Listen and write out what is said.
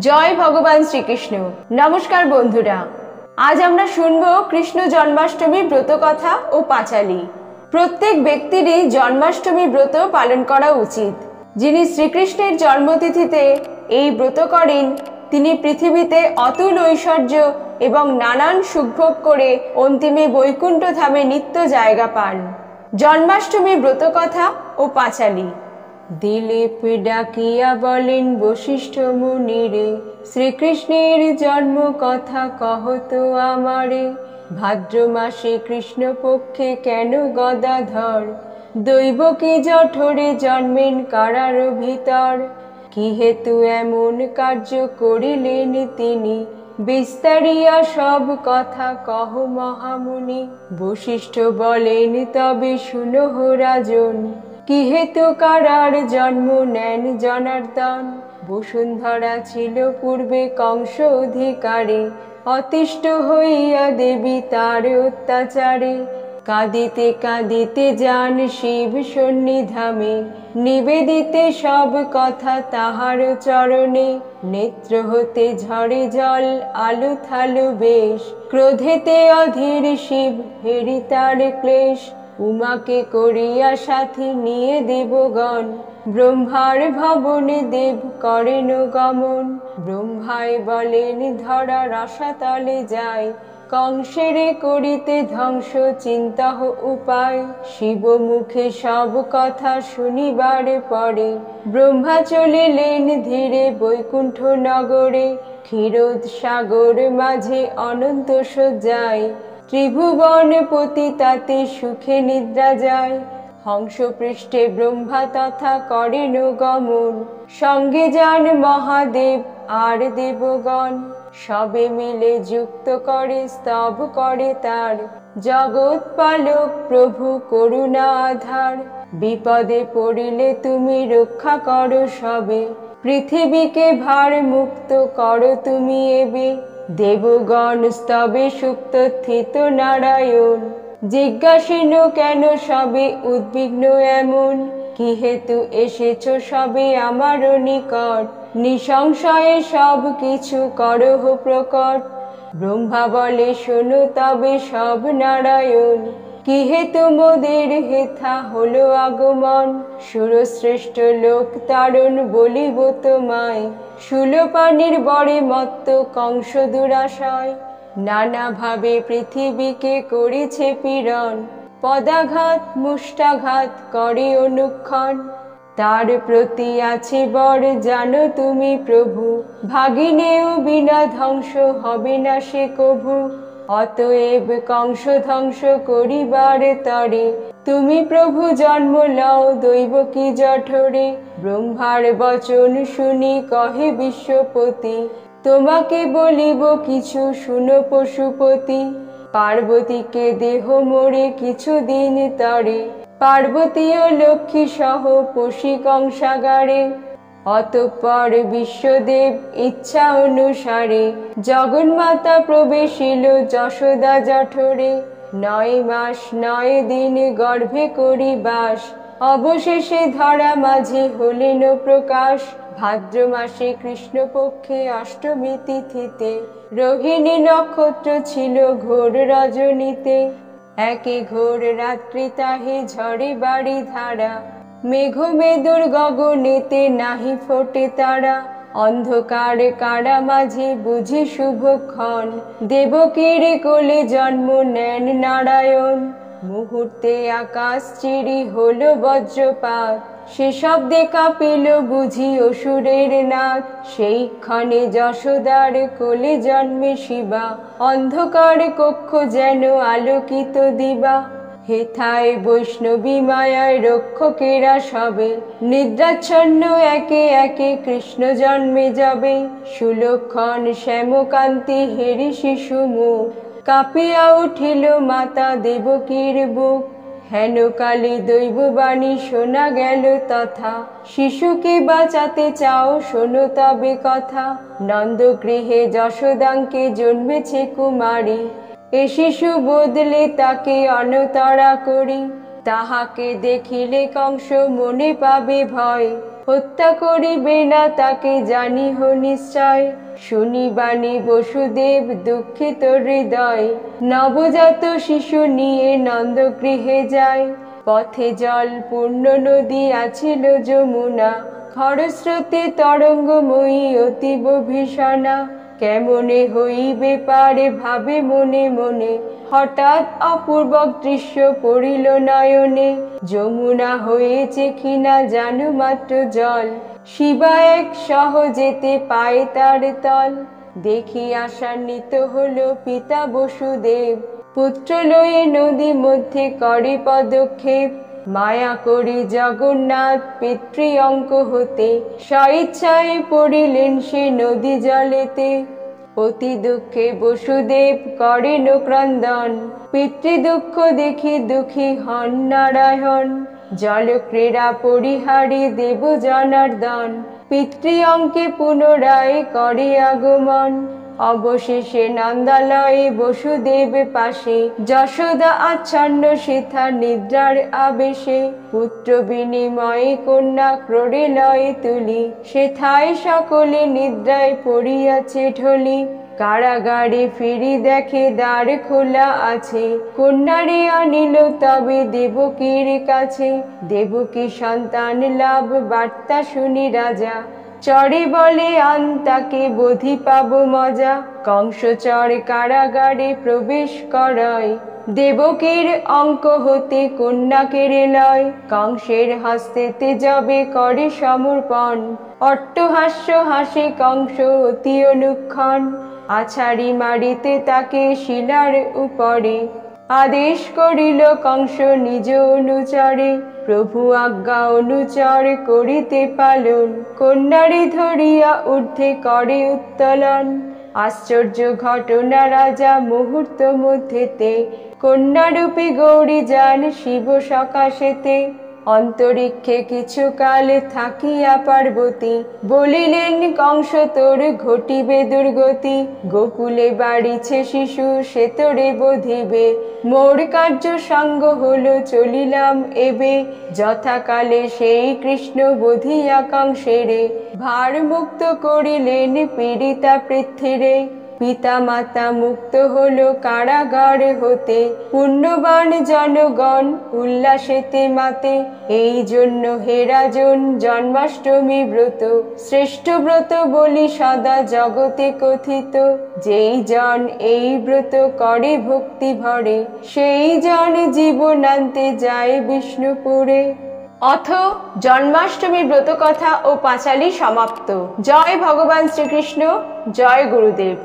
জয় ভগবান শ্রীকৃষ্ণ। নমস্কার বন্ধুরা। আজ আমরা শুনব কৃষ্ণ জন্মাষ্টমী ব্রত কথা ও পাঁচালী। প্রত্যেক ব্যক্তিরই জন্মাষ্টমী ব্রত পালন করা উচিত। যিনি শ্রীকৃষ্ণের জন্মতিথিতে এই ব্রত করেন, তিনি পৃথিবীতে অতুল ঐশ্বর্য এবং নানান সুখভোগ করে অন্তিমে বৈকুণ্ঠ ধামে নিত্য জায়গা পান। জন্মাষ্টমী ব্রত কথা ও পাঁচালী। দিলীপ ডাকিয়া বলেন বশিষ্ঠ মুনিরে? শ্রীকৃষ্ণের জন্ম কথা কহত আমারে। ভাদ্র মাসে কৃষ্ণ পক্ষে কেন গদাধর? দৈব কি জঠরে জন্মেন কারার ভিতর কি হেতু এমন কার্য করিলেন তিনি? বিস্তারিয়া সব কথা কহ মহামুনি। বশিষ্ঠ বলেন, তবে শুনহ রাজন কি হেতু কারার জন্ম নেন জনার্দন? বসুন্ধরা ছিল পূর্বে কংস অধিকারে। অতিষ্ঠ হইয়া দেবী তার অত্যাচারে। কাঁদিতে কাঁদিতে যান শিব সন্নিধামে। নিবেদিতে সব কথা তাহার চরণে। নেত্র হতে ঝরে জল, আলু থালু বেশ। ক্রোধেতে অধীর শিব হেরি তার ক্লেশ। উমাকে করিয়া সাথী নিয়ে দেবগণ। ব্রহ্মার ভবনে দেব করেন গমন। ব্রহ্মায় বলেন ধরা রসাতলে যায় কংসেরে করিতে ধ্বংস চিন্তাহ উপায়। শিব মুখে সব কথা শুনিবার পরে ব্রহ্মা চলিলেন ধীরে বৈকুণ্ঠ নগরে। ক্ষীরোদ সাগর মাঝে অনন্ত সজ্জায় ত্রিভুবন পতি তাতে সুখে নিদ্রা যায়। হংস পৃষ্ঠে ব্রহ্মা তথা করেন গমন। সঙ্গে যান মহাদেব আর দেবগণ। সবে মিলে যুক্ত করে, স্তব করে তার। জগৎ পালক প্রভু করুণা আধার। বিপদে পড়িলে তুমি রক্ষা করো সবে। পৃথিবীকে ভার মুক্ত করো তুমি এবে। দেবগণ স্তবে সুপ্ত থিত নারায়ণ। জিজ্ঞাসীন কেন সবে উদ্বিগ্ন এমন? কি হেতু এসেছ সবে আমার নিকট। নিঃসংশয়ে সব কিছু করহ প্রকট। ব্রহ্মা বলে, শোনো তবে সব নারায়ণ। কি হেতু মোদের হেথা হলো আগমন? সুরশ্রেষ্ঠ লোক তারণ বলিব তোমায়। সুলপানির বড়ে মত্ত কংস দুরাশয়। নানাভাবে পৃথিবীকে করেছে পীড়ন। পদাঘাত, মুষ্টাঘাত করে অনুক্ষণ। তার প্রতি আছে বর, জানো তুমি প্রভু। ভাগিনেও বিনা ধ্বংস হবে না সে কভু। অতএব কংস ধ্বংস করিবার তরে। তুমি প্রভু জন্ম লও দৈব কি জঠরে। ব্রহ্মার বচন শুনি কহে বিশ্বপতি, তোমাকে বলিব কিছু শুনো পশুপতি। পার্বতীকে দেহ মোড়ে কিছুদিন তরে। পার্বতী ও লক্ষ্মী সহ পশি কংসাগারে। অতঃপর বিশ্বদেব ইচ্ছা অনুসারে জগন্মাতা প্রবেশিল যশোদা জঠরে। নয় মাস, নয় দিন গর্ভে করি বাস অবশেষে ধরা মাঝে হলেন প্রকাশ। ভাদ্র মাসে কৃষ্ণপক্ষে অষ্টমী তিথিতে। রোহিণী নক্ষত্র ছিল ঘোর রজনীতে। একে ঘোর রাত্রি তাহে ঝড়ে বাড়ি ধারা। মেঘ মেদুর গগনেতে নাহি ফোটে তারা। অন্ধকার কারা মাঝে বুঝি শুভক্ষণ দেবকীর কোলে জন্ম নেন নারায়ণ। মুহূর্তে আকাশ চিরি হলো বজ্রপাত। সেসব দেখা কাঁপিল বুঝি অসুরের নাথ সেই ক্ষণে যশোদার কোলে জন্মে শিবা। অন্ধকার কক্ষ যেন আলোকিত দিবা। হেথায় বৈষ্ণবী মায়ায় রক্ষকেরা সবে, নিদ্রাচ্ছন্ন একে একে কৃষ্ণ জন্মে যাবে। সুলক্ষণ শ্যামকান্তি হেরি শিশু মুখ কাঁপিয়া উঠিল মাতা দেবকীর বুক। হেন কালী দৈববাণী শোনা গেল তথা, শিশুকে বাঁচাতে চাও শোনো তবে কথা। নন্দগৃহে যশোদাঙ্কে জন্মেছে কুমারী। এ শিশু বদলে তাকে অনতরা করি। তাহাকে দেখিলে কংস মনে পাবে ভয়। হত্যা করিবে না তাকে জানিহ নিশ্চয়। শুনিবাণী বসুদেব দুঃখিত হৃদয়। নবজাত শিশু নিয়ে নন্দগৃহে যায়। পথে জল পূর্ণ নদী আছিল যমুনা। খরস্রোতে তরঙ্গময়ী অতীব ভীষণা। কেমনে হইবে পারে ভাবে মনে মনে? হঠাৎ অপূর্বক দৃশ্য পড়িল নয়নে। যমুনা হয়েছে কিনা জানু মাত্র জল। শিবা এক সহ যেতে পায় তার তল। দেখি আশান্বিত হলো পিতা বসুদেব। পুত্র লয়ে নদী মধ্যে করে পদক্ষেপ। মায়া করি জগন্নাথ, পিতৃ অঙ্ক হতে। স্বইচ্ছায় পড়িলেন সে নদী জলেতে। অতি দুঃখে বসুদেব করেন ক্রন্দন। পিতৃ দুঃখ দেখি দুঃখী হন নারায়ণ। জল ক্রীড়া পরিহারি দেব জনার্দন। পিতৃ অঙ্কে পুনরায় করে আগমন। অবশেষে নন্দালয়ে বসুদেব পাশে, যশোদা আচ্ছন্ন সেথা নিদ্রার আবেশে, পুত্র বিনিময়ে কন্যা ক্রোড়ে লয়ে তুলি, সেথায় সকলে নিদ্রায় পড়িয়াছে ঢলি, কারাগারে ফিরি দেখে দ্বার খোলা আছে, কন্যারে আনিল তবে দেবকীর কাছে, দেবকী সন্তান লাভ বার্তা শুনি রাজা চরে বলে আন তাকে বোধি পাব মজা। কংস চর কারাগারে প্রবেশ করায়। দেবকীর অঙ্ক হতে কন্যা লয়। কংসের হস্তেতে যাবে করে সমর্পণ। অট্টহাস্য হাসে কংস অতি অনুক্ষণ। আছাড়ি মারিতে তাকে শিলার উপরে। আদেশ করিল কংস নিজ অনুচারে, প্রভু আজ্ঞা অনুচার করিতে পালন। কন্যারে ধরিয়া ঊর্ধ্বে করে উত্তোলন। আশ্চর্য ঘটনা রাজা মুহূর্ত মধ্যেতে কন্যারূপী গৌরী যান শিব সকাশেতে। অন্তরিক্ষে কিছু কাল থাকিয়া পার্বতী, বলিলেন, কংস, তোর ঘটিবে দুর্গতি। গোকুলে বাড়িছে শিশু, সে তোরে বধিবে। মোর কার্য সঙ্গ হলো চলিলাম এবে। যথাকালে সেই কৃষ্ণ বধিয়া কংসেরে ভার মুক্ত করিলেন পীড়িতা পৃথিরে পিতা মাতা মুক্ত হলো কারাগার হতে, পুণ্যবান জনগণ উল্লাসেতে মাতে। এই জন্য হেরাজন জন্মাষ্টমী ব্রত, শ্রেষ্ঠ ব্রত বলি সদা জগতে কথিত। যেই জন এই ব্রত করে ভক্তি ভরে, সেই জন জীবনান্তে যায় বিষ্ণুপুরে। অথ জন্মাষ্টমী ব্রত কথা ও পাঁচালী সমাপ্ত। জয় ভগবান শ্রীকৃষ্ণ, জয় গুরুদেব।